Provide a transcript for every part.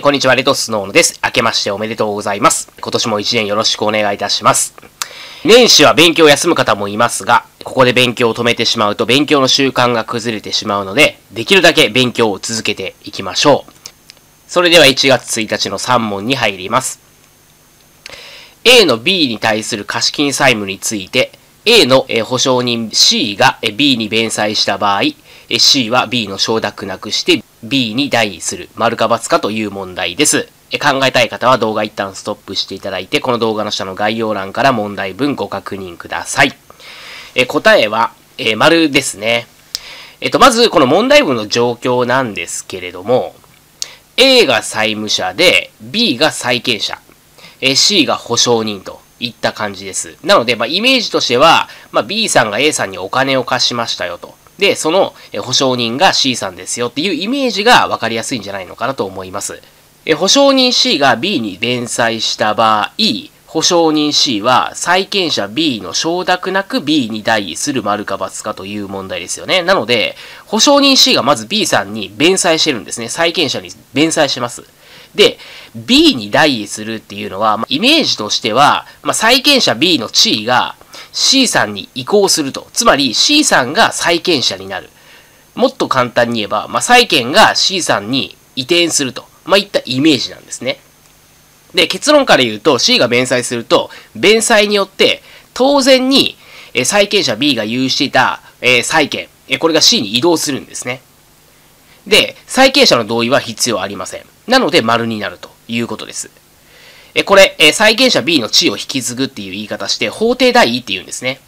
こんにちは、レトスノーノです。明けましておめでとうございます。今年も一年よろしくお願いいたします。年始は勉強を休む方もいますが、ここで勉強を止めてしまうと勉強の習慣が崩れてしまうので、できるだけ勉強を続けていきましょう。それでは1月1日の3問に入ります。A の B に対する貸金債務について、A の保証人 C が B に弁済した場合、C は B の承諾なくして B に代位する、丸か×かという問題です。考えたい方は動画一旦ストップしていただいて、この動画の下の概要欄から問題文ご確認ください。え答えは、え丸ですね。えっと、まずこの問題文の状況なんですけれども、A が債務者で、B が債権者、え C が保証人といった感じです。なので、まあ、イメージとしては、まあ、B さんが A さんにお金を貸しましたよと。で、その保証人が C さんですよっていうイメージが分かりやすいんじゃないのかなと思います。え保証人 C が B に弁済した場合、保証人 C は債権者 B の承諾なく B に代位する丸か×かという問題ですよね。なので、保証人 C がまず B さんに弁済してるんですね。債権者に弁済します。で、B に代位するっていうのは、イメージとしては、まあ、債権者 B の地位が C さんに移行すると。つまり C さんが債権者になる。もっと簡単に言えば、まあ、債権が C さんに移転すると。まあ、いったイメージなんですね。で、結論から言うと C が弁済すると、弁済によって当然に、え債権者 B が有していた、え債権、えこれが C に移動するんですね。で、債権者の同意は必要ありません。なので、丸になるということです。えこれ、え債権者 B の地位を引き継ぐっていう言い方して、法定代位って言うんですね。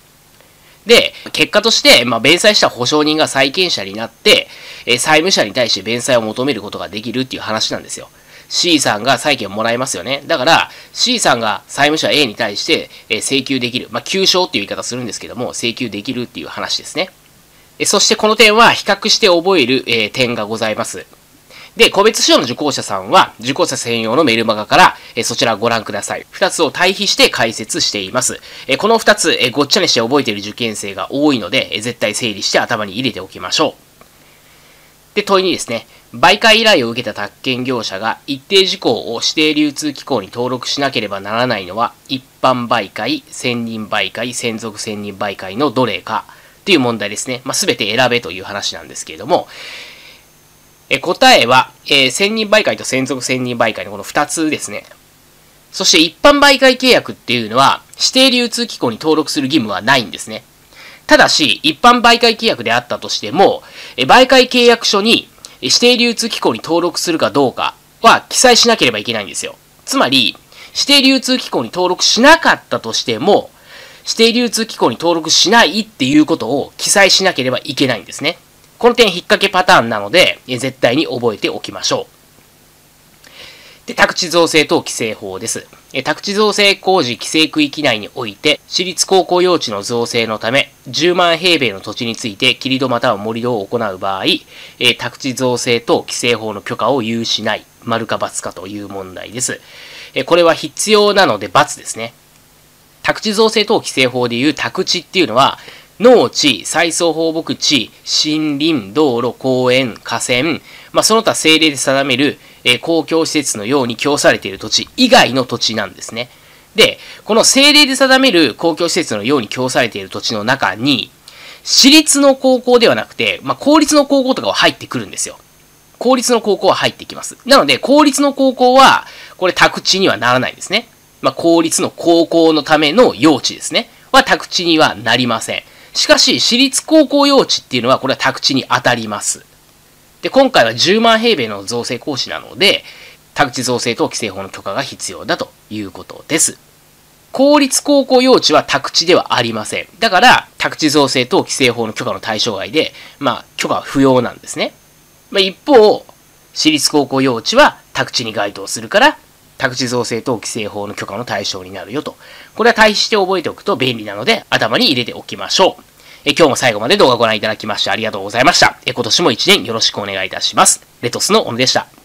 で、結果として、まあ、弁済した保証人が債権者になって、え債務者に対して弁済を求めることができるっていう話なんですよ。C さんが債権をもらえますよね。だから、C さんが債務者 A に対して、え請求できる。まあ、求償っていう言い方するんですけども、請求できるっていう話ですね。えそしてこの点は比較して覚える、え点がございます。で、個別指導の受講者さんは、受講者専用のメルマガから、えそちらをご覧ください。二つを対比して解説しています。えこの二つ、えごっちゃにして覚えている受験生が多いので、え絶対整理して頭に入れておきましょう。で、問いにですね、媒介依頼を受けた宅建業者が一定事項を指定流通機構に登録しなければならないのは、一般媒介、専任媒介、専属専任媒介のどれかという問題ですね。まあ、全て選べという話なんですけれども、え答えは、えー、専任媒介と専属専任媒介のこの2つですね。そして一般媒介契約っていうのは、指定流通機構に登録する義務はないんですね。ただし、一般媒介契約であったとしても、え媒介契約書に指定流通機構に登録するかどうかは記載しなければいけないんですよ。つまり、指定流通機構に登録しなかったとしても、指定流通機構に登録しないっていうことを記載しなければいけないんですね。この点引っ掛けパターンなので、絶対に覚えておきましょう。で、宅地造成等規制法です。宅地造成工事規制区域内において、私立高校用地の造成のため、10万平米の土地について、切り戸または盛り土を行う場合、宅地造成等規制法の許可を有しない、丸か×かという問題です。これは必要なので×ですね。宅地造成等規制法でいう宅地っていうのは、農地、再送放牧地、森林、道路、公園、河川、まあ、その他政令で定める、えー、公共施設のように供されている土地以外の土地なんですね。で、この政令で定める公共施設のように供されている土地の中に、私立の高校ではなくて、まあ、公立の高校とかは入ってくるんですよ。公立の高校は入ってきます。なので、公立の高校は、これ宅地にはならないんですね。まあ、公立の高校のための用地ですね。は宅地にはなりません。しかし、私立高校用地っていうのは、これは宅地に当たります。で、今回は10万平米の造成工事なので、宅地造成等規制法の許可が必要だということです。公立高校用地は宅地ではありません。だから、宅地造成等規制法の許可の対象外で、まあ、許可は不要なんですね。まあ、一方、私立高校用地は宅地に該当するから、宅地造成等規制法の許可の対象になるよと。これは対して覚えておくと便利なので、頭に入れておきましょう。え今日も最後まで動画をご覧いただきましてありがとうございました。え今年も一年よろしくお願いいたします。レトスのオムでした。